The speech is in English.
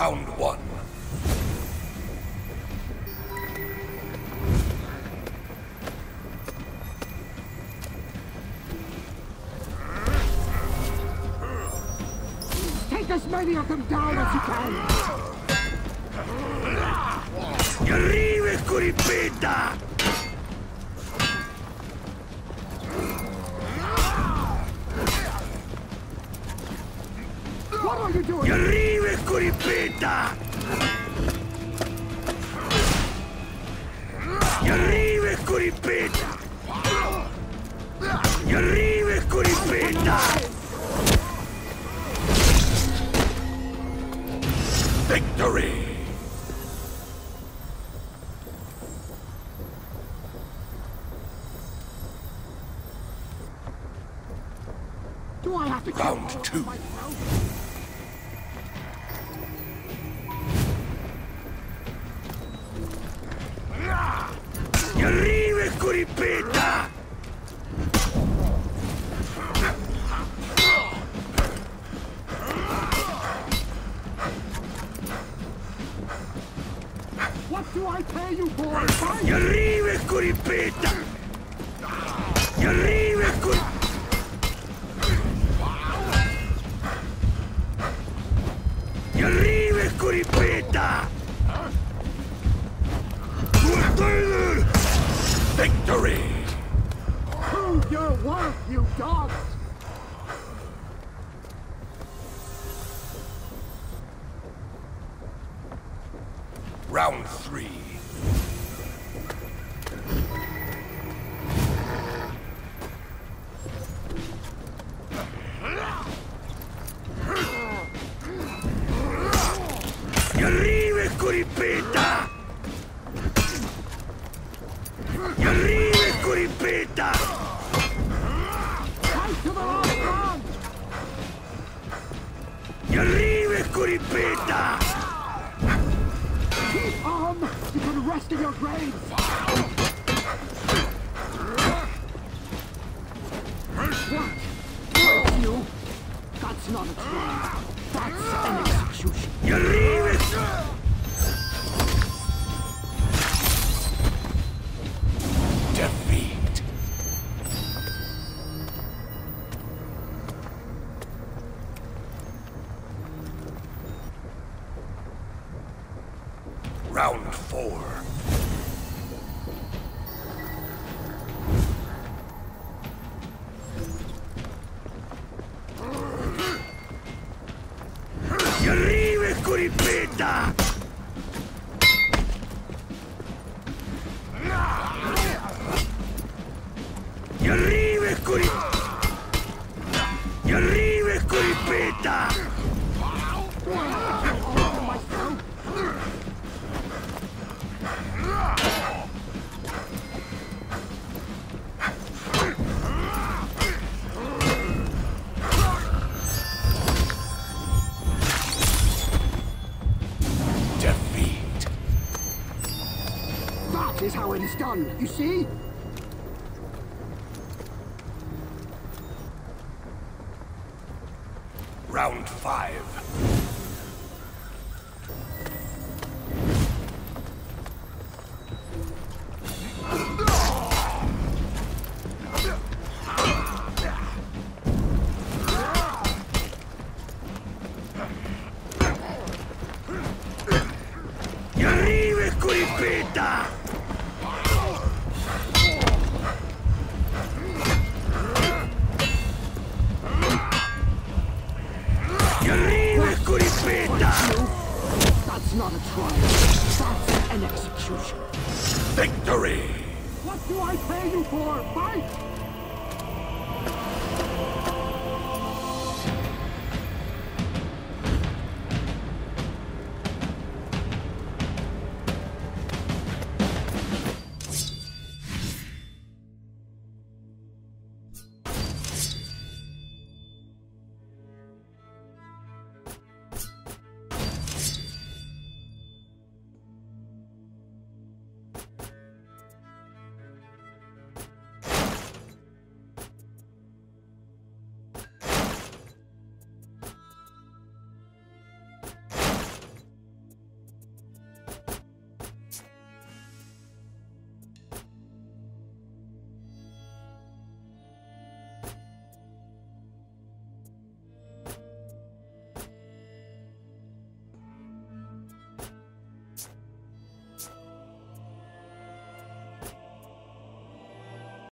Round one. Take as many of them down as you can! Arrivi, Curipita! What are you doing? arrivi, Curipita! Gli arrivi, Curipita! Gli arrivi, Curipita! Victory! Do I have to Round two. Arrivi, What do I pay you for? Fight! Gli arrivi, Curipita! Gli arrivi, Curipita! Gli arrivi, Curipita! Round three. Arriva Curipeta! Arriva Curipeta! Arriva Curipeta! Rest in your graves! What? Where's you? That's not a trial. That's an execution. That is it is done, you see? Round five. Victory! What do I pay you for? Fight!